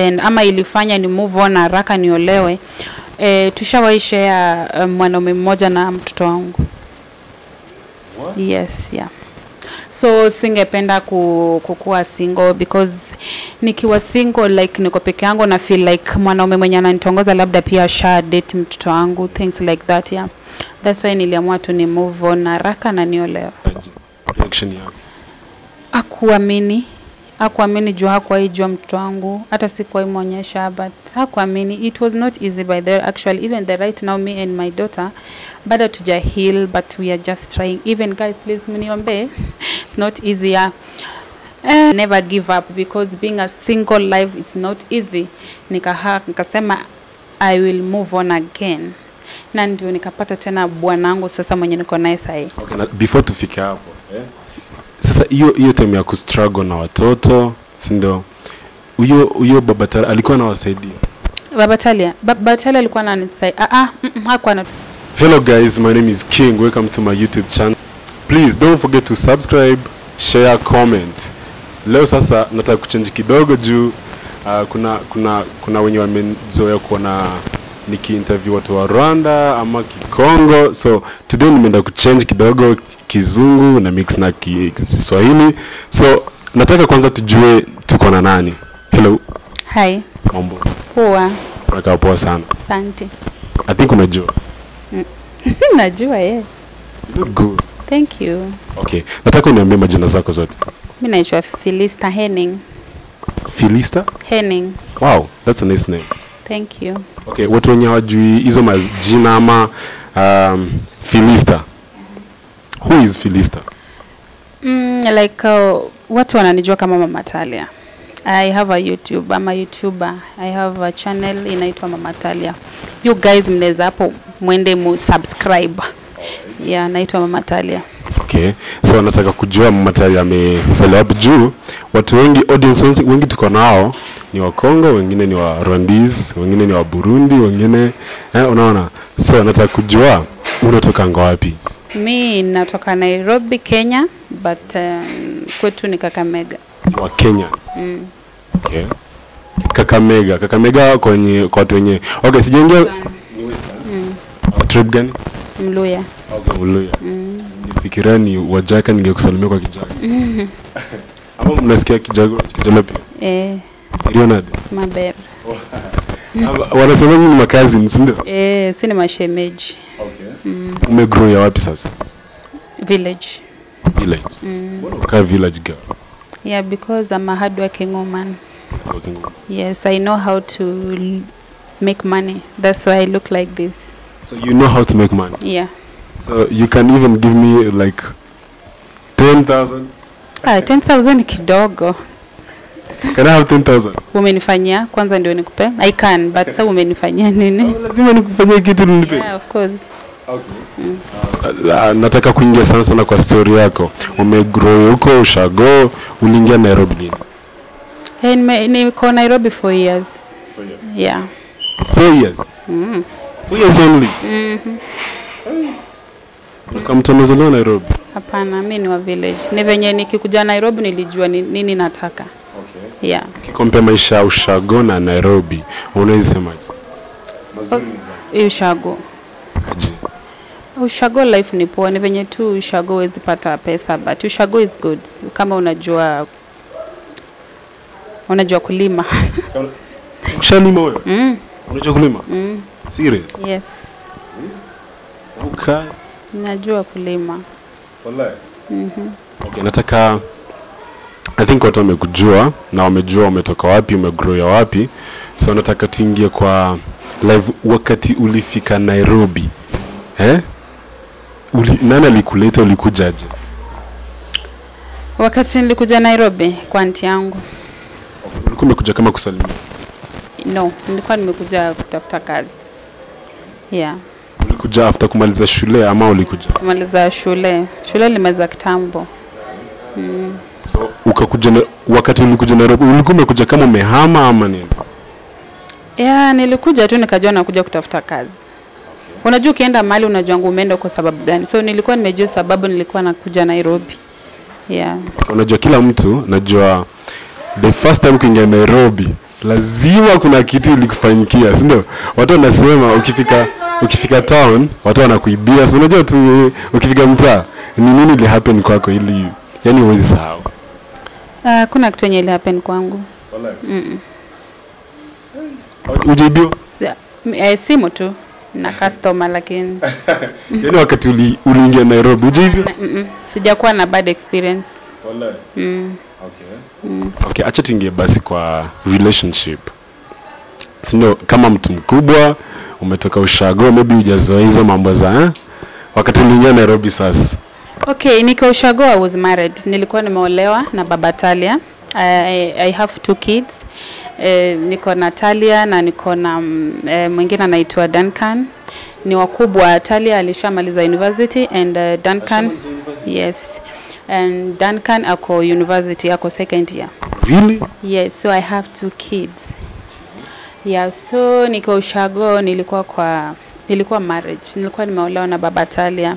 And ama ilifanya ni move on haraka niolewe. E, tushawahi share mwanaume um, mmoja na mtoto wangu. What? yes yeah. So singependa ku, kukuwa single because nikiwa single like niko peke yangu na feel like mwanaume mwenye ananitongoza labda pia sha date mtoto wangu things like that yeah. That's why niliamua tu ni move on haraka na niolewe. Reaction yako. akuamini akuamini juu hakuwahi jua mtoto wangu hata sikuwahi mwonyesha but hakuamini. It was not easy by the actually even the right now me and my daughter bado tuja heal but we are just trying. Even guys please mniombe it's not easy yeah. Uh, never give up because being a single life it's not easy. Nikaha nikasema i will move on again. Na ndio nikapata tena bwanangu sasa mwenye niko naye sahii. Okay, before tufike hapo eh? Sasa hiyo hiyo time ya kustruggle na watoto, si ndio? Huyo huyo baba Tala alikuwa anawasaidia. Baba Talia, Baba Talia alikuwa ananisaidia. Ah ah, mm, mm, hakuwa na Hello guys, my name is King. Welcome to my YouTube channel. Please don't forget to subscribe, share, comment. Leo sasa nataka kuchange kidogo juu uh, kuna kuna kuna wenye wamezoea kuona nikiinterview watu wa Rwanda ama Kikongo. So today nimeenda kuchange kidogo kizungu na mix na Kiswahili. So nataka kwanza tujue tuko na nani. Hello, Hi. mambo. Poa. Nakaa poa sana. Asante. I think unajua. Najua ye. You look good. Thank you. Okay, nataka uniambie majina zako zote. Mimi naitwa Philista Henning. Philista? Henning. Wow, that's a nice name. Thank you. Okay, watu wenye hawajui hizo majina ama um, Filista. Who is Filista? Mm, like uh, watu wananijua kama Mama Talia. I have a YouTube, I'm a YouTuber. I have a channel inaitwa Mama Talia. You guys mnaweza hapo mwende mu subscribe. Yeah, naitwa Mama Talia. Okay, so nataka kujua Mama Talia ame juu watu wengi audience wengi tuko nao ni wa Kongo, wengine ni wa Rwandese, wengine ni wa Burundi, wengine eh, unaona. So nataka kujua unatoka wapi? Mi natoka Nairobi, Kenya, but um, kwetu ni Kakamega. Wa Kenya. Mm. Okay. Kakamega, Kakamega kwenye kwa watu wenye. Okay, sijaingia ni Western. Mm. Trip tribe gani? Mluya. Okay, Mluya. Mm. Nifikiria ni Wajaka ningekusalimia kwa Kijaga. Ama mnasikia Kijaga Kijalo pia? Eh, Leonard. Mabere. Wanasema nyinyi ni makazi, si ndio? Eh, si ni mashemeji. Okay. Mm. Umegrow ya wapi sasa? Village. Village. Mm. Mbona unakaa village girl? Yeah, because I'm a hardworking woman. Okay. Yes, I know how to make money. That's why I look like this. So you know how to make money. Yeah. So you can even give me like 10,000. Ah, 10,000 kidogo. Can I have 10,000? Umenifanyia kwanza ndio nikupe. I can, but sasa umenifanyia nini? Lazima nikufanyie kitu nilipe. Yeah, of course. Okay. Mm. Uh, nataka kuingia sana sana kwa story yako. Umegrow huko ushago, uliingia Nairobi lini? Hey, nime- niko Nairobi for years. Yeah. Four years. Mm. Four years only. Mhm. Kama mtu amezaliwa Nairobi. Hapana, mimi ni wa village. Ni venye nikikuja Nairobi nilijua ni, nini nataka. Yeah. Kikompe maisha ya ushago na Nairobi, unaweza Mazuri Hii Ushago. Aje. Ushago life ni poa, ni venye tu ushago huwezi pata pesa but ushago is good kama unajua unajua kulima. Ushalima wewe? mm, Unajua kulima? mm, Serious? yes. Okay. Najua kulima. Wallahi. Mhm. Okay, nataka I think watu wamekujua na wamejua umetoka wapi, umegrow ya wapi. So nataka tuingie kwa live wakati ulifika Nairobi. Eh? Uli, nani alikuleta ulikujaje? Wakati nilikuja Nairobi kwa anti yangu. Ulikuwa umekuja kama kusalimia. No, nilikuwa nimekuja kutafuta kazi. Yeah. Ulikuja after kumaliza shule ama ulikuja? Kumaliza shule. Shule limeza kitambo. Mm. So ukakuja wakati ulikuja Nairobi ulikuwa umekuja kama umehama ama nini? Yeah, nilikuja tu nikajua nakuja kutafuta kazi. Okay. Unajua ukienda mahali unajua umeenda kwa sababu gani. So nilikuwa nimejua sababu nilikuwa nakuja Nairobi. Yeah. Unajua kila mtu najua the first time kuingia Nairobi lazima kuna kitu ilikufanyikia si ndio watu wanasema ukifika ukifika town watu wanakuibia so unajua tu ukifika mtaa ni nini ili happen kwako ili yani huwezi sahau. Uh, kuna kitu yenye ilihappen kwangu. Ujibio eh, simu tu na customer lakini. Yani wakati uli- uliingia nairobi ujaibiwa mm -mm, sijakuwa na bad experience. Mm. okay. Acha tuingie basi kwa relationship. Sio kama mtu mkubwa umetoka ushago maybe hujazoea hizo mambo za eh? wakati uliingia nairobi sasa Okay, Nico ushago I was married. Nilikuwa nimeolewa na baba Talia. I, I have two kids. Eh, niko na Talia na niko na mm, eh, mwingine anaitwa Duncan. Ni wakubwa. Talia alishamaliza university and uh, Duncan yes. And Duncan ako university ako second year. really Yes, so I have two kids. Yeah, so niko ushago nilikuwa kwa nilikuwa marriage. Nilikuwa nimeolewa na baba Talia.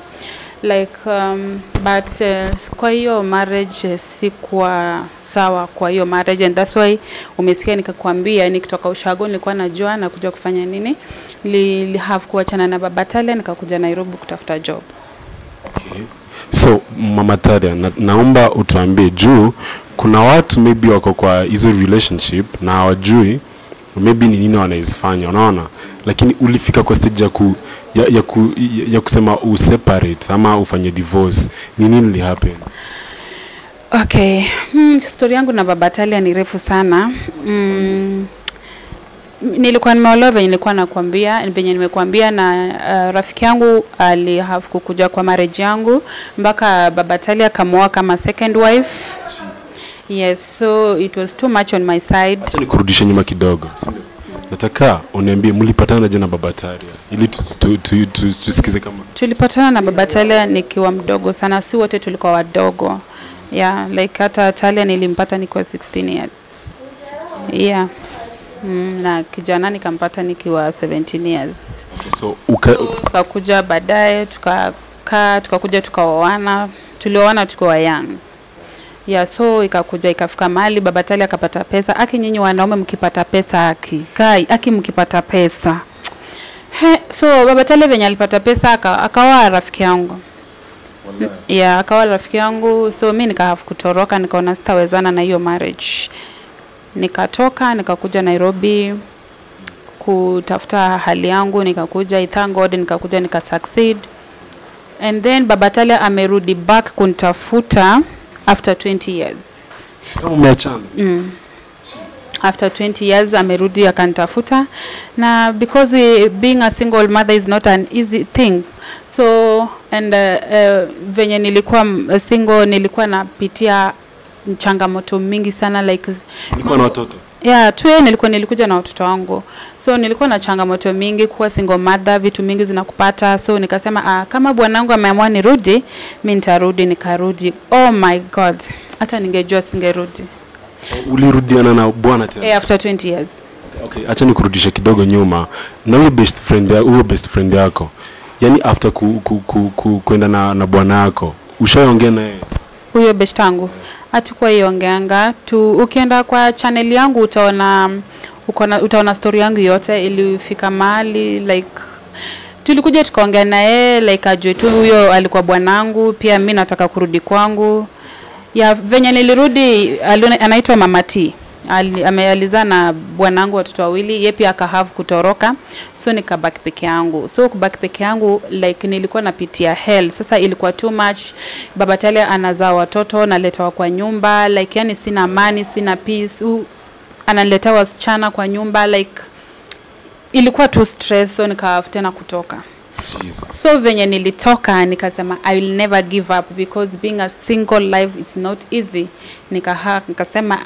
Like um, but uh, kwa hiyo marriage si sikuwa sawa kwa hiyo marriage and that's why umesikia nikakwambia nikitoka ushago nilikuwa najua na kuja kufanya nini. Li, have kuachana na baba Talia nikakuja Nairobi kutafuta job. Okay. So Mama Talia na, naomba utuambie juu kuna watu maybe wako kwa hizo relationship na hawajui maybe ni nini wanaizifanya, unaona, lakini ulifika kwa stage ya, ku, ya, ya, ku, ya, ya kusema useparate ama ufanye divorce, ni nini li happen? Okay, hmm, story yangu na baba Talia ni refu sana. Mm, nilikuwa nimeolewa venye nilikuwa nakwambia venye nimekuambia na uh, rafiki yangu ali have kukuja kwa marriage yangu mpaka baba Talia akamwoa kama second wife. Yes, so it was too much on my side. Acha nikurudishe nyuma kidogo. si ndio? Nataka uniambie mlipatana jana na Baba Talia ili tusikize tu, tu, tu, tusikize kama Tulipatana na baba Talia nikiwa mdogo sana, si wote tulikuwa wadogo. Yeah, like hata Talia nilimpata nikiwa 16 years. Yeah. Mm, na kijana nikampata nikiwa 17 years. so uka, Tukakuja baadaye tukakaa, tukakuja tukaoana, tulioana tukiwa young. Yeah, so ikakuja ikafika mali baba Tali akapata pesa. Aki nyinyi wanaume mkipata pesa aki. Kai, aki mkipata pesa. He, so baba tali venye alipata pesa aka- akaoa rafiki yangu. Yeah, akawa rafiki yangu so mi nikahafu kutoroka nikaona sitawezana na hiyo marriage nikatoka nikakuja nairobi kutafuta hali yangu nikakuja I thank god nikakuja nika succeed and then baba tali amerudi back kunitafuta after 20 years. Kama umeachana. Mm. after 20 years amerudi akanitafuta. Na because eh, being a single mother is not an easy thing. So and uh, uh, venye nilikuwa single nilikuwa napitia changamoto mingi sana like nilikuwa na watoto yeah, tue nilikuwa nilikuja na watoto wangu. So nilikuwa na changamoto mingi kuwa single mother vitu mingi zinakupata. So nikasema ah, kama bwanangu ameamua nirudi mi nitarudi nikarudi. Oh my god. Hata ningejua singerudi. Ulirudiana na bwana tena? Yeah, after 20 years. Okay acha nikurudishe kidogo nyuma. Na huyo best friend ya, huyo best friend yako yani after ku, ku, ku, ku, kwenda na, na bwana yako ushaongea na yeye huyo best yangu hatukuwa iongeanga tu ukienda kwa channel yangu utaona ukona, utaona story yangu yote. Ilifika mahali like tulikuja tukaongea na yeye like ajue tu huyo alikuwa bwanangu. Pia mi nataka kurudi kwangu. Ya venye nilirudi anaitwa mama Ali- na bwanangu watoto wawili ye pia akahave kutoroka so nikabaki peke yangu. So kubaki peke yangu like nilikuwa napitia hell. Sasa ilikuwa too much. Baba tale anazaa watoto naletewa kwa nyumba like yani sina amani sina peace. U, analetea wasichana kwa nyumba like ilikuwa too stress so nikahave tena kutoka. Jesus. so venye nilitoka nikasema i will never give up because being a single life it's not easy. Nikaha, nikasema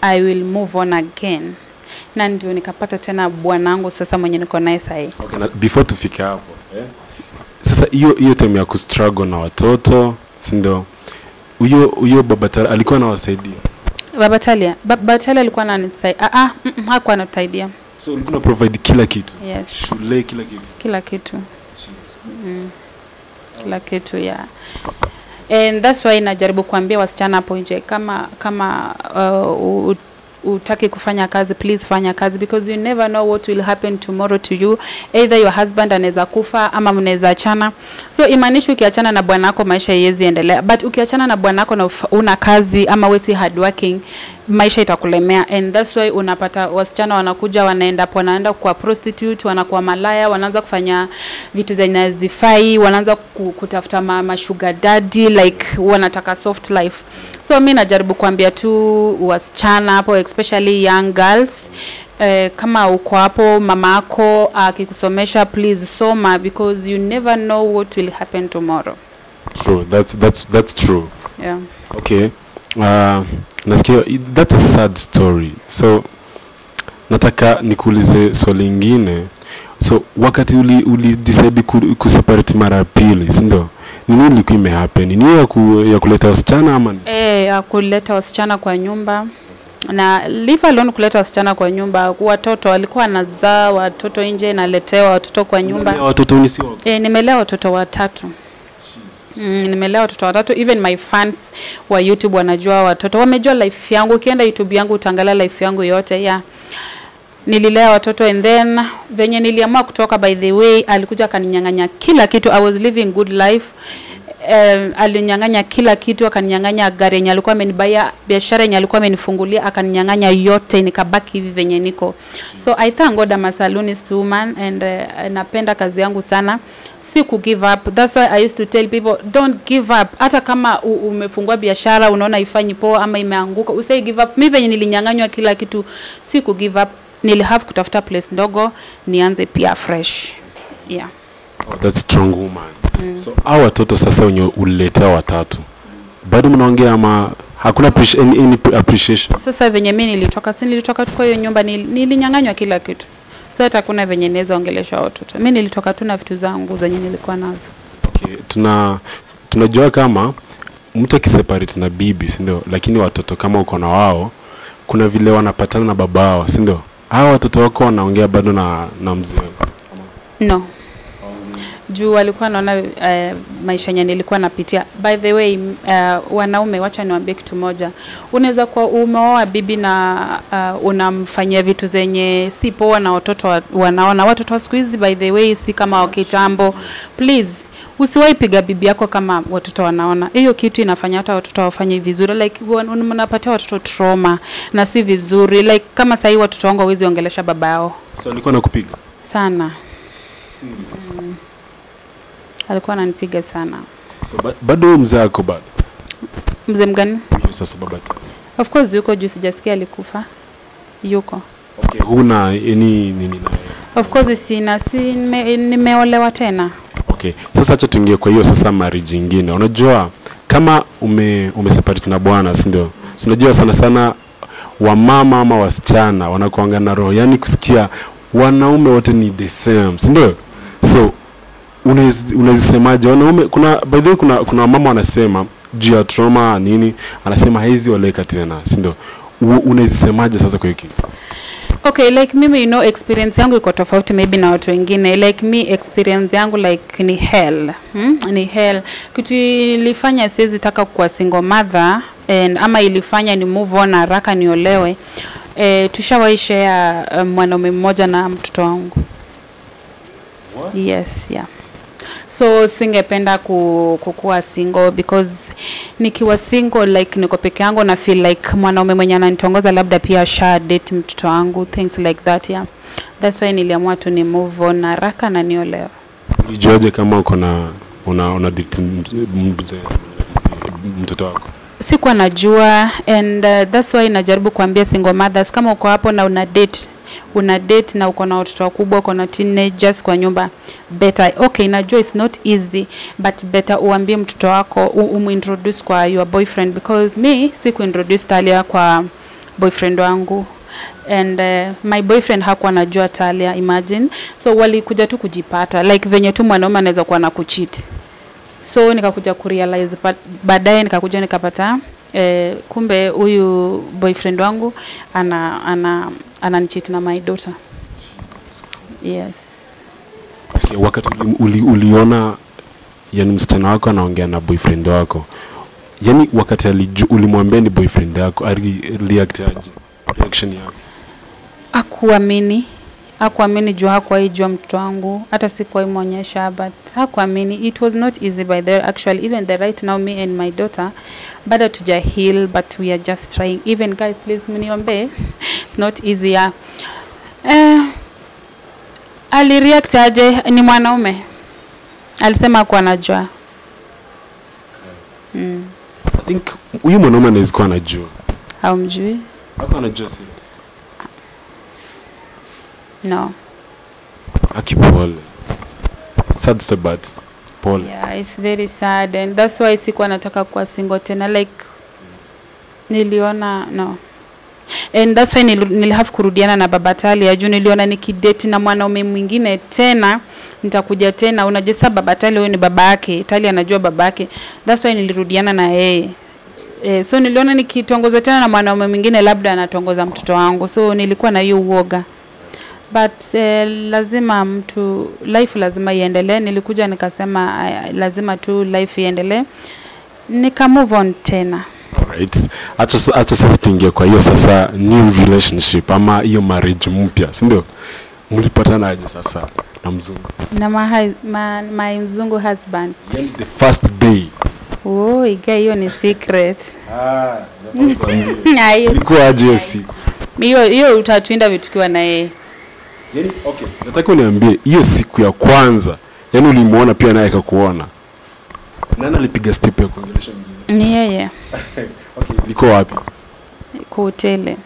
i will move on again. Na ndio nikapata tena bwanangu sasa mwenye niko naye sahii. Okay, na before tufike hapo eh? sasa hiyo hiyo time ya kustruggle na watoto si ndio? Huyo huyo baba Tara alikuwa anawasaidia? Baba talia baba talia alikuwa ananisaidia ah, ah, mm, mm, hakuwa anatusaidia. So ulikuwa na provide kila kitu? Yes. Shule kila kitu? Kila kitu. Mm. kila kitu yeah and that's why najaribu kuambia wasichana hapo nje kama kama uh, utaki kufanya kazi please fanya kazi because you never know what will happen tomorrow to you either your husband anaweza kufa ama mnaweza achana. So imaanishi ukiachana na bwanako maisha iwezi endelea. But ukiachana na bwanako na una kazi ama wesi hardworking maisha itakulemea and that's why unapata wasichana wanakuja wanaenda hapo wanaenda kwa prostitute wanakuwa malaya wanaanza kufanya vitu zenye hazifai wanaanza kutafuta ma, dadi sugar daddy like wanataka soft life so mi najaribu kuambia tu wasichana hapo especially young girls Eh, kama uko hapo mama ako akikusomesha please soma because you never know what will happen tomorrow True. That's that's that's true. yeah. Okay. Uh, nasikia that's a sad story. So nataka nikuulize swali lingine. So wakati uli, uli decide ku, kuseparate mara ya pili, si ndio? Ni nini ilikuwa imehappen? Ni nini ya, ku, ya kuleta wasichana ama E, ya kuleta wasichana kwa nyumba na leave alone kuleta wasichana kwa nyumba, watoto walikuwa anazaa watoto nje, naletewa watoto kwa nyumba. Watoto ni si wa- E, nimelea watoto watatu. Mm, nimelea watoto watatu. Even my fans wa YouTube wanajua watoto. Wamejua life yangu. Ukienda YouTube yangu utaangalia life yangu yote. Yeah. Nililea watoto and then venye niliamua kutoka by the way alikuja akaninyang'anya kila kitu. I was living good life. Um, alinyang'anya kila kitu akaninyang'anya gari yenye alikuwa amenibaya biashara yenye alikuwa amenifungulia akaninyang'anya yote. Nikabaki hivi venye niko. So I thank God I'm a salonist woman and uh, napenda kazi yangu sana si ku give up that's why I used to tell people don't give up hata kama umefungua biashara unaona ifanyi poa ama imeanguka usai give up Mimi venye nilinyang'anywa kila kitu si ku give up nilihave kutafuta place ndogo nianze pia fresh yeah Oh, that's strong woman. Mm. So hao watoto sasa wenye uliletea watatu. Bado mnaongea ama hakuna any, any appreciation? sasa venye mimi nilitoka si nilitoka tu kwa hiyo nyumba nil, nilinyang'anywa kila kitu so hata kuna venye naweza ongelesha watoto mi nilitoka tu na vitu zangu zenye nilikuwa nazo Okay, tuna tunajua kama mtu akiseparate na bibi, si ndio? Lakini watoto kama uko na wao, kuna vile wanapatana na baba wao, si ndio? Hao watoto wako wanaongea bado na na mzee. no juu walikuwa naona uh, maisha yenye nilikuwa napitia. By the way uh, wanaume wacha niwaambie kitu moja. Unaweza kuwa umeoa bibi na uh, unamfanyia vitu zenye si poa na watoto wa, wanaona. Watoto wa siku hizi by the way si kama wa kitambo. Please usiwahi piga bibi yako kama watoto wanaona. Hiyo kitu inafanya hata watoto wafanye vizuri. Like unapatia watoto trauma na si vizuri. Like kama sahii watoto wangu hawezi ongelesha baba yao. So alikuwa nakupiga. sana. Serious. Alikuwa ananipiga sana So ba, bado mzee ako bado. mzee mgani Huyo sasa baba tu. of course yuko juu sijasikia alikufa yuko Okay, huna any nini naye. of course sina si nime- nimeolewa tena Okay, sasa acha tuingie kwa hiyo sasa marriage nyingine. Unajua kama ume umeseparate na bwana, si ndio? Si unajua sana sana wamama ama wasichana wanakuanga na roho, yani kusikia wanaume wote ni the same, si ndio? Unazisemaje wanaume? Kuna by the way, kuna kuna mama wanasema juu ya trauma nini, anasema haizi oleka tena, si ndio? Unazisemaje sasa kwa hiyo okay like mimi you know experience yangu iko tofauti maybe na watu wengine. Like me experience yangu like ni hell. Hmm? ni hell. Kitu ilifanya siwezi taka kuwa single mother and ama ilifanya ni move on haraka niolewe eh, tushawahi share um, mwanaume mmoja na mtoto wangu. Yes yeah so singependa ku, kukuwa single because nikiwa single like niko peke yangu na feel like mwanaume mwenye ananitongoza labda pia sha date mtoto wangu things like that yeah that's why niliamua tu ni move on haraka na niolewa Ulijuaje kama uko na una una date mtoto wako? sikuwa najua and uh, that's why najaribu kuambia single mothers kama uko hapo na una date una date na uko na watoto wakubwa uko na teenagers kwa nyumba. Better okay najua it's not easy but better uambie mtoto wako umintroduce kwa your boyfriend because me sikuintroduce Talia kwa boyfriend wangu. And uh, my boyfriend hakuwa anajua Talia imagine. So walikuja tu kujipata like venye tu mwanaume anaweza kuwa na kucheat so nikakuja kurealize baadaye nikakuja nikapata eh, kumbe huyu boyfriend wangu ana ana ananichiti na my daughter. Yes. Okay, wakati uli, uli, uliona yani msichana wako anaongea na boyfriend wako yani wakati ulimwambia ni boyfriend yako ali react aje? Reaction yako? Akuamini akuamini juu hakuwahi jua mtoto wangu hata sikuwahi mwonyesha but hakuamini. It was not easy by the way, actually even the right now me and my daughter bado tuja heal but we are just trying. Even guys please mniombe it's not easy yeah. eh, alireact aje? Ni mwanaume. Alisema kuwa anajua. Mm. i think huyu mwanaume anaweza kuwa anajua. Haumjui? Hapo anajua si no. Aki pole. sad story but pole Yeah, it's very sad and that's why sikuwa nataka kuwa single tena like niliona no. And that's why nil, nilihave kurudiana na baba Talia juu niliona nikideti na mwanaume mwingine tena nitakuja tena. Unajua sasa baba Talia huyo ni baba yake. Talia anajua baba yake. That's why nilirudiana na yeye. Eh, so niliona nikitongozwa tena na mwanaume mwingine labda anatongoza mtoto wangu. So nilikuwa na hiyo uoga but eh, lazima mtu life lazima iendelee. Nilikuja nikasema uh, lazima tu life iendelee. Nika move on tena. Alright. acha acha sasa tuingie kwa hiyo sasa new relationship ama hiyo marriage mpya si ndio? Mlipatana aje sasa na mzungu? Na my, my, my mzungu husband. Then the first day. Oh, iga hiyo ni secret. Ah ilikuwa aje hiyo siku? Hiyo hiyo utatuinda vitukiwa na yeye yani okay. Nataka uniambie hiyo siku ya kwanza yani ulimuona pia naye akakuona? Nani alipiga step ya kuongelesha mwingine? Ni yeye. Okay liko wapi? Kwa hoteli.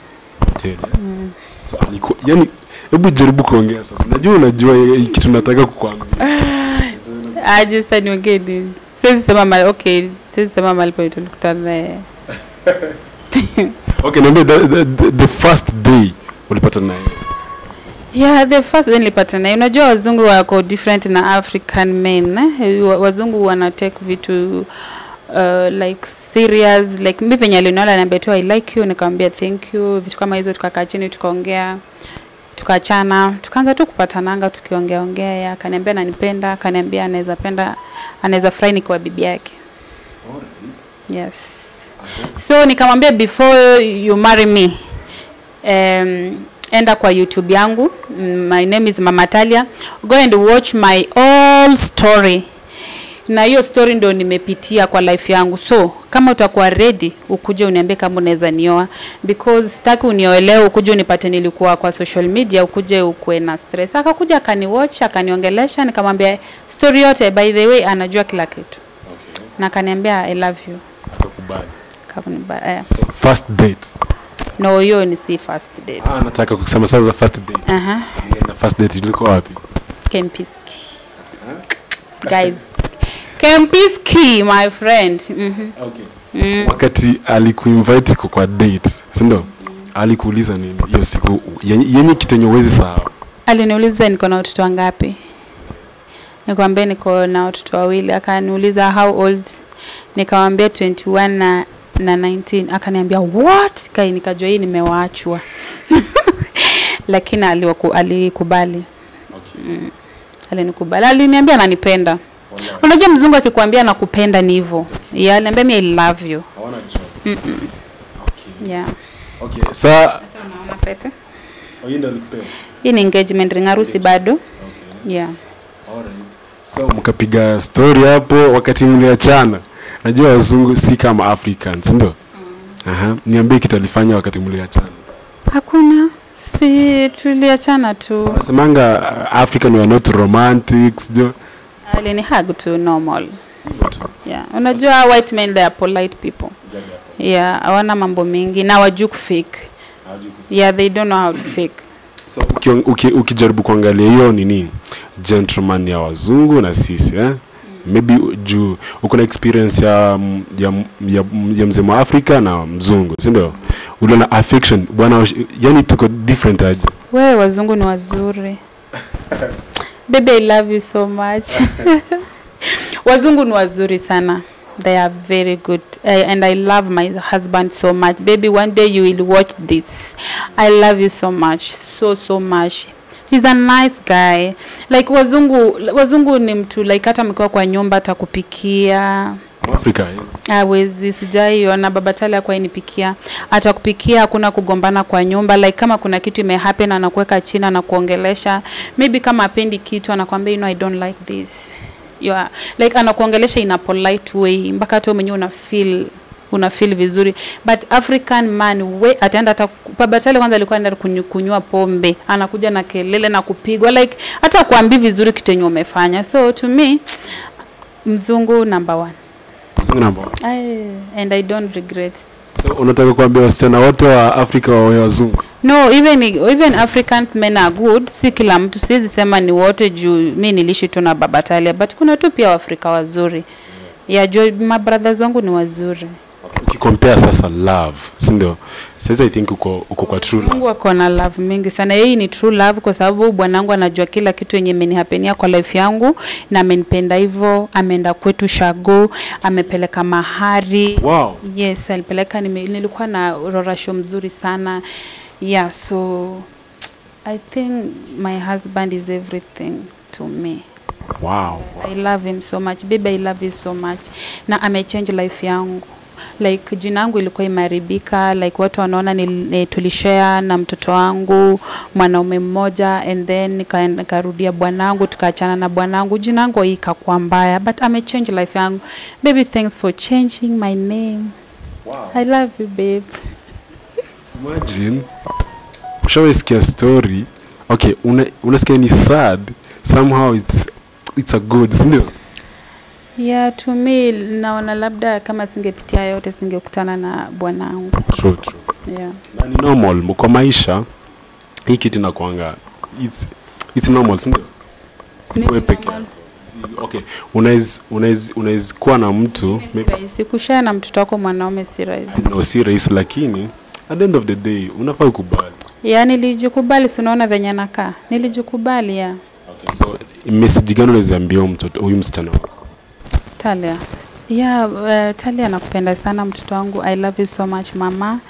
Hoteli mm. so alikuwa yani hebu jaribu kuongea sasa. Najua unajua kitu nataka kukwambia aje sasa niongee nini siwezi sema mali okay siwezi sema mali pale tulikutana naye okay niambie the, the, the, the first day ulipata naye Yeah, the first day nilipata naye. Unajua wazungu wako different na African men. Eh? Wazungu wana take vitu uh, like serious like mimi venye aliniona ananiambia tu I like you, nikamwambia thank you, vitu kama hizo, tukakaa chini tukaongea tukachana tukaanza tu kupatananga tukiongea ongea, akaniambia ananipenda, akaniambia anaweza penda, anaweza furahi nikiwa bibi yake. Yes. Okay. So nikamwambia before you marry me um, enda kwa YouTube yangu. Mm, my name is Mama Talia. Go and watch my all story. Na hiyo story ndio nimepitia kwa life yangu. So kama utakuwa ready ukuje uniambie kama unaweza nioa. Because sitaki unioelewe, ukuje unipate nilikuwa kwa social media ukuje ukue na stress. Akakuja akaniwatch akaniongelesha nikamwambia story yote by the way anajua kila kitu. Okay. Na akaniambia I love you. Akakubali eh. so first date no hiyo ni si first date ah nataka kusema sasa first date Aha. na first date ilikuwa wapi Kempiski. Guys, Kempiski, my friend. Mm -hmm. okay mm. wakati alikuinvite kwa, kwa date si ndio alikuuliza nini hiyo siku yenye yenye kitu yenye uwezi sahau Aliniuliza niko na watoto wangapi. Nikamwambia niko na watoto wawili. Akaniuliza how old? Nikamwambia 21 na na 19. Akaniambia what? Kai nikajua hii nimewaachwa Lakini aliwaku, alikubali. okay Alinikubali. Aliniambia ananipenda. Unajua mzungu akikwambia nakupenda ni hivyo. Yeah, aliambia me I love you. hawana -mm. okay Yeah. okay yeye Hii ni engagement ring, harusi bado. okay Yeah. alright so mkapiga story hapo wakati mliachana najua wazungu si kama africans ndio aha niambie kitu alifanya wakati mliachana Hakuna. Si tuliachana tu. nasemanga uh, african we are not romantics ndio Alini hug tu normal. Yeah. Unajua white men they are polite people. Yeah, hawana mambo mengi na wajui kufake. Yeah, they don't know how to fake. so uki- ukijaribu kuangalia hiyo nini gentleman ya wazungu na sisi eh? Maybe juu uko na experience ya, ya, ya, ya mzee wa afrika na mzungu si ndio na affection bwana yani tuko different aje Wewe wazungu ni wazuri. Baby, I love you so much. wazungu ni wazuri sana. They are very good. Uh, and I love my husband so much. Baby, one day you will watch this. I love you so much. So, so much. He's a nice guy. Like wazungu, wazungu ni mtu like hata mkiwa kwa nyumba atakupikia. Africa is. Awezi sijaiona baba Tala kwa inipikia atakupikia, hakuna kugombana kwa nyumba. Like kama kuna kitu imehappen anakuweka chini anakuongelesha. Maybe kama apendi kitu anakwambia you know, I don't like this. You are, like anakuongelesha in a polite way mpaka hata mwenyewe una feel una feel vizuri but african man we ataenda hata baba tale kwanza alikuwa anaenda kunyu- kunywa pombe anakuja na kelele na kupigwa like hata kuambi vizuri kitenye umefanya so to me mzungu number one mzungu number one. I, and I don't regret. So unataka kuambia wasichana wote wa Afrika wawe wazungu? No, even even African men are good. Si kila mtu, siwezi sema ni wote juu mi niliishi tu na baba Talia, but kuna tu pia Waafrika wazuri. Yeah, juu my brothers wangu ni wazuri. Ukikompare sasa love, si ndio? Sasa I think uko uko kwa true love. Mungu ako na love mingi sana. Hii ni true love kwa sababu bwanangu anajua kila kitu yenye imenihapenia kwa life yangu na amenipenda hivyo. Ameenda kwetu Shago, amepeleka mahari. Wow. Yes, alipeleka nime, nilikuwa na rorasho mzuri sana. Yeah, so I think my husband is everything to me. Wow. I love him so much. Baby, I love you so much. Na amechange life yangu. Like jina yangu ilikuwa imeharibika, like watu wanaona ni, tulishare na mtoto wangu mwanaume mmoja and then nika- nikarudia bwanangu tukaachana na bwanangu, jina yangu ikakuwa mbaya, but amechange life yangu. Baby, thanks for changing my name. Wow. I love you babe. Imagine ushawaisikia story okay, una, unasikia ni sad somehow it's it's a good, si ndio? Yeah, to me naona labda kama singepitia yote singekutana na bwanangu. True, true. Yeah. Na ni normal kwa maisha hii kitu inakuanga it's it's normal, si ndio? Peke yako. Okay, unaweza unaweza unaweza kuwa na mtu rahisi kushare na mtoto wako mwanaume si rahisi. no, si rahisi, lakini at the end of the day unafaa ukubali. Yeah, nilijikubali, si unaona venye nakaa, nilijikubali ya Okay, so message gani unaweza ambia mtoto huyu msichana wako? Talia. Yeah, uh, Talia nakupenda sana mtoto wangu. I love you so much mama.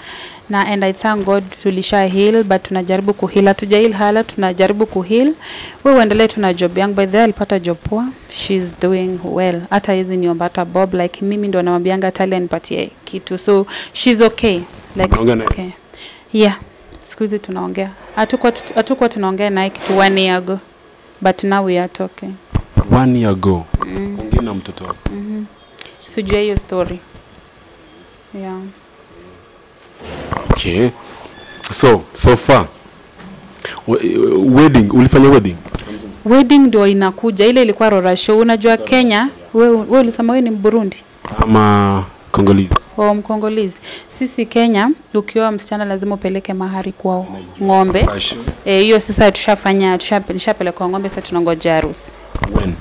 Na and I thank God tulisha heal but tunajaribu kuheal. Hatuja heal hala tunajaribu kuheal. Wewe uendelee tuna job yangu. By the way alipata job poa. She's doing well. Hata hizi niomba hata Bob like mimi ndo namwambianga Talia nipatie kitu. So she's okay. Like okay. Yeah. Siku hizi tunaongea. Hatukuwa hatukuwa tunaongea naye kitu one year ago. But now we are talking. One year ago. Ongea na mtoto wako. Sijua hiyo story. Yeah. Okay. So, so far wedding ulifanya wedding? Wedding ndio inakuja, ile ilikuwa Rora show. Unajua Kenya, wewe we ulisema wewe ni Mburundi Ama Congolese? Oh, Mkongolizi. Sisi Kenya, ukioa msichana lazima upeleke mahari kwa ng'ombe. Eh, hiyo sasa tushafanya, tushapeleka tushapeleka ng'ombe, sasa tunangoja harusi When?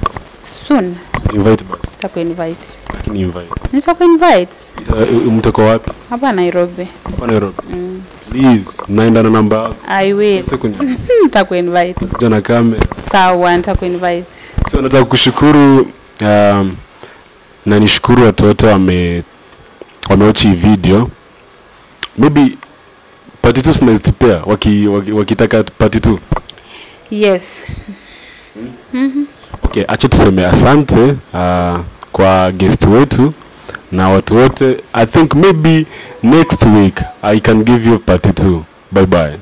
soon. So, invite basi. Nitakuinvite, Lakini invite. nitakuinvite Ita- Mtoko wapi? hapa Nairobi. Hapa Nairobi. Please, naenda na namba yako. I will, nitakuinvite. Kuja na kamera. Sawa, nitakuinvite. So nataka kushukuru um, na nishukuru watu wote wame wameochi video. Maybe part 2 wakitaka waki, waki, wakitaka part 2. Yes. Okay, acha tuseme asante uh, kwa guest wetu na watu wote. I think maybe next week I can give you part 2. Bye bye.